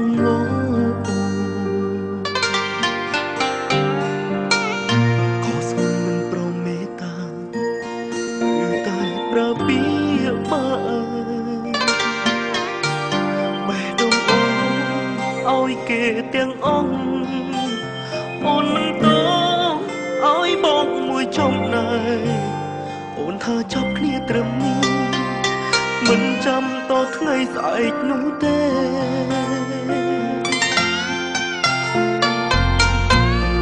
អងលោកខុសមិនប្រមេតាគឺតែប្រពៀបើបេះដូងអូនឲ្យគេទាំងអង្គអូនមិនតងឲ្យបងមួយចំណែកអូនថាចាប់គ្នាត្រឹមនេះ មិនចាំតថ្ងៃស្អែកនោះទេ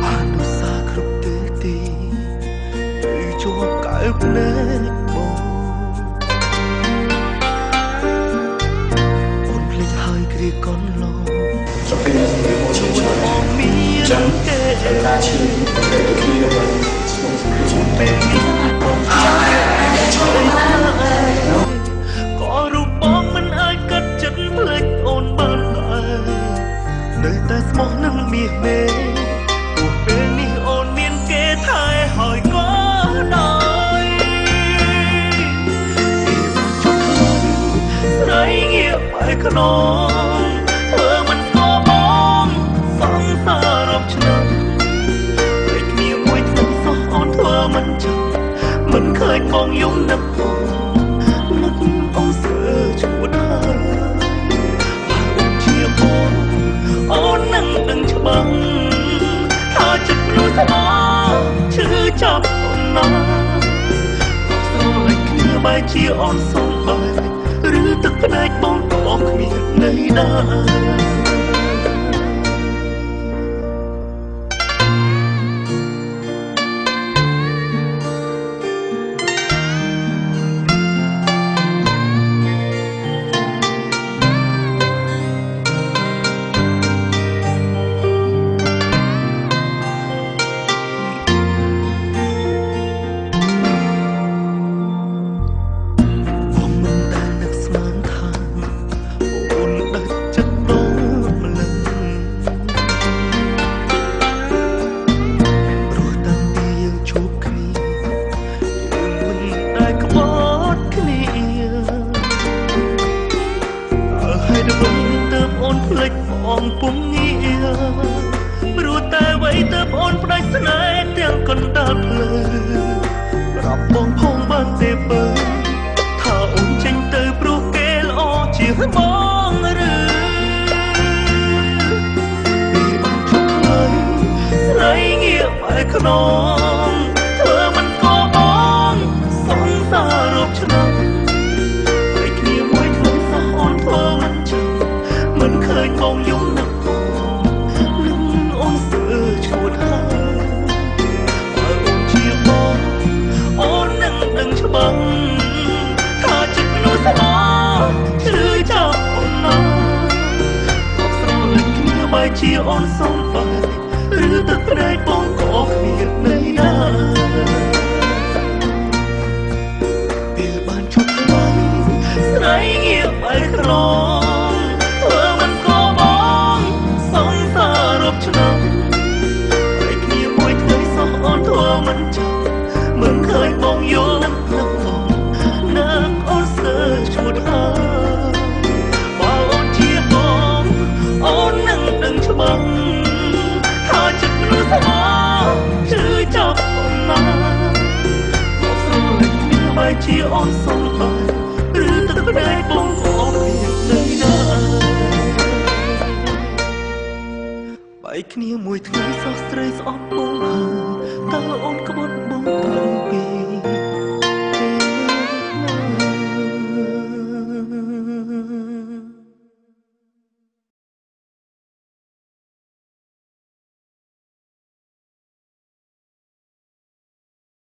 អនុសាគ្រប់ទិសទីទៅជួបកើបណែបងអូនភ្លេចហើយគ្រាកន្លងចាំពេលយើងមកជួបចាំគេតាឈឺតែទៅគ្នា នៅតែស្មោះនឹងមាសមេទោះពេលនេះអូនមានគេថែហើយក៏ដោយស្រីងាកបែរខ្នង បែរជាអូនសំបាយឬទឹកភ្នែកបងក៏គ្មានន័យដែរ ពុំងារព្រោះតែអ្វីទៅអូនផ្ដាច់ស្នេហ៍ទាំងកណ្ដាលផ្លូវប្រាប់បងផងបានទេបើថាអូនចេញទៅព្រោះគេល្អជាងបងឬពីបងជុំហើយស្រីងាកបែរខ្នង បែរជាអូនសំបាយឬទឹកភ្នែកបងក៏គ្មានន័យដែរពេលបានជួបថ្ងៃស្រីងាកបែរខ្នងធ្វើមិនក៏បងសង្សាររាប់ឆ្នាំពេលគ្នាមួយថ្ងៃសោះអូនធ្វើមិនចាំ គ្នាបែរជាអូនសំបាយឬទឹកភ្នែកបងក៏មានន័យដែរបែកគ្នាមួយថ្ងៃសោះស្រីស្អប់បងហើយតើអូនក្បត់បងតាំងពី